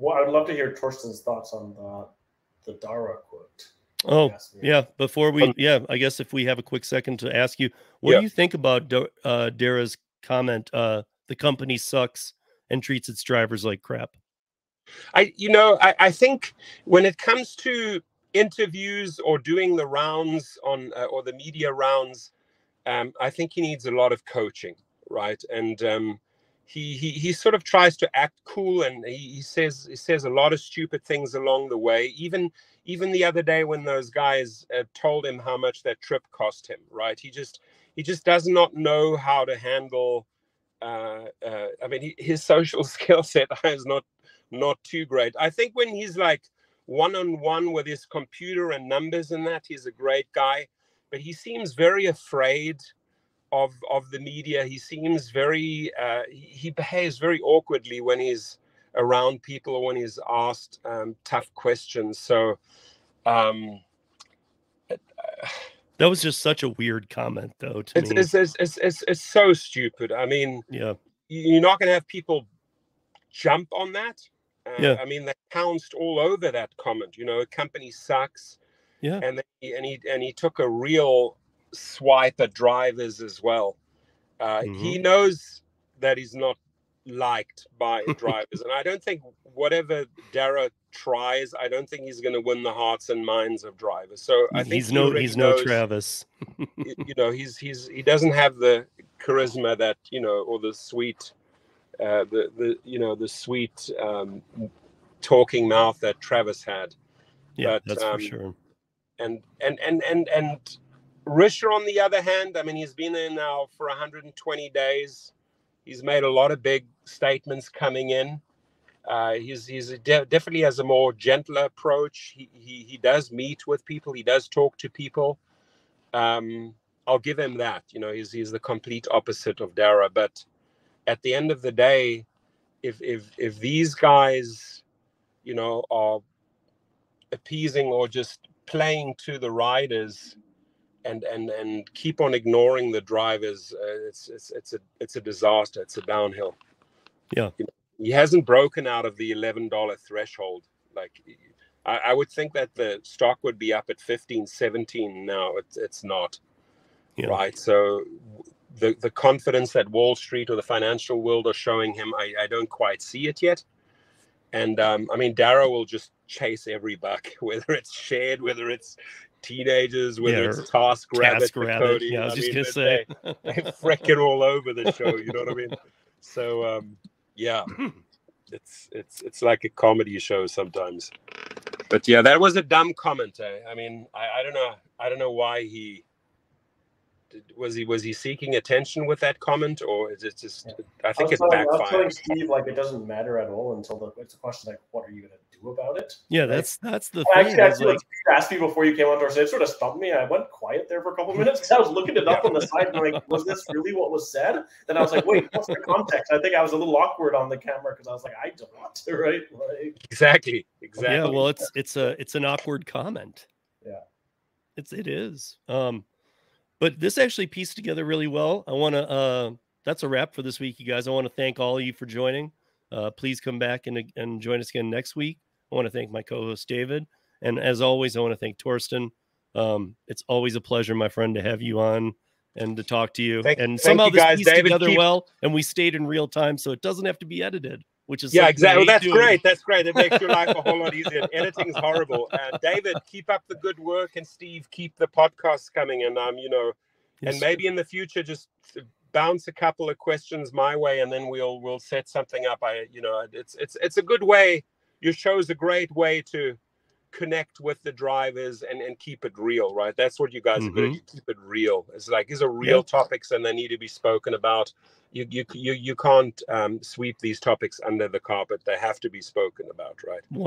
well, I would love to hear Torsten's thoughts on the the Dara quote. Oh, yeah. Before we, yeah, I guess if we have a quick second to ask you, what yeah. do you think about uh, Dara's comment? Uh, the company sucks and treats its drivers like crap. I, you know, I, I think when it comes to interviews or doing the rounds on uh, or the media rounds, um, I think he needs a lot of coaching, right? And um, he, he he sort of tries to act cool, and he, he says he says a lot of stupid things along the way. Even even the other day when those guys uh, told him how much that trip cost him, right? He just he just does not know how to handle. Uh, uh, I mean, he, his social skill set is not not too great. I think when he's like one on one with his computer and numbers and that, he's a great guy. But he seems very afraid of of the media. He seems very uh, he behaves very awkwardly when he's around people or when he's asked um, tough questions. So um, that was just such a weird comment, though. To it's, me, it's, it's, it's, it's, it's so stupid. I mean, yeah, you're not going to have people jump on that. Uh, yeah. I mean, they pounced all over that comment. You know, a company sucks. Yeah. And he, and he and he took a real swipe at drivers as well. Uh, mm-hmm. He knows that he's not liked by drivers, and I don't think whatever Dara tries, I don't think he's going to win the hearts and minds of drivers. So I think he's he no he's knows, no Travis. you know, he's he's he doesn't have the charisma that you know or the sweet uh, the the you know the sweet um, talking mouth that Travis had. Yeah, but, that's um, for sure. And and and and and Risher, on the other hand, I mean, he's been there now for 120 days. He's made a lot of big statements coming in. Uh, he's he's de- definitely has a more gentler approach. He, he he does meet with people. He does talk to people. Um, I'll give him that. You know, he's he's the complete opposite of Dara. But at the end of the day, if if if these guys, you know, are appeasing or just playing to the riders and and and keep on ignoring the drivers, uh, it's it's it's a it's a disaster. It's a downhill. Yeah, you know, he hasn't broken out of the eleven dollar threshold. Like I, I, would think that the stock would be up at 15, 17 now. It's it's not. Yeah. Right. So the the confidence that Wall Street or the financial world are showing him, I, I don't quite see it yet. And um, I mean, Dara will just chase every buck, whether it's shared, whether it's teenagers, whether yeah, it's Task Rabbit, Cody. Yeah, I was I just mean, gonna say they, they're freaking all over the show. You know what I mean? So um, yeah, it's it's it's like a comedy show sometimes. But yeah, that was a dumb comment. Eh? I mean, I, I don't know. I don't know why he was he was he seeking attention with that comment, or is it just? I think I it's backfired. I was telling Steve like it doesn't matter at all until the it's a question like, what are you going to do about it? Yeah, that's that's the. I thing. Actually, like, you asked me before you came on to our stage, sort of stumped me. I went quiet there for a couple minutes because I was looking it up on the side and like, was this really what was said? Then I was like, wait, what's the context? I think I was a little awkward on the camera because I was like, I don't want to, right? Like, exactly, exactly. Yeah, well, it's it's a it's an awkward comment. Yeah, it's it is. Um, but this actually pieced together really well. I want to. Uh, that's a wrap for this week, you guys. I want to thank all of you for joining. Uh, please come back and, and join us again next week. I want to thank my co-host David, and as always, I want to thank Torsten. Um, it's always a pleasure, my friend, to have you on and to talk to you. Thank, and thank somehow you this guys. pieced David, together keep... well, and we stayed in real time, so it doesn't have to be edited which is yeah, exactly. That's doing. great. That's great. It makes your life a whole lot easier. Editing's horrible. Uh, David, keep up the good work, and Steve, keep the podcasts coming. And um, you know, yes. and maybe in the future, just bounce a couple of questions my way, and then we'll we'll set something up. I, you know, it's it's it's a good way. Your show's a great way to connect with the drivers and, and keep it real, right? That's what you guys mm-hmm. are going to keep it real. It's like these are real yep. topics and they need to be spoken about. You you you, you can't um, sweep these topics under the carpet. They have to be spoken about, right? One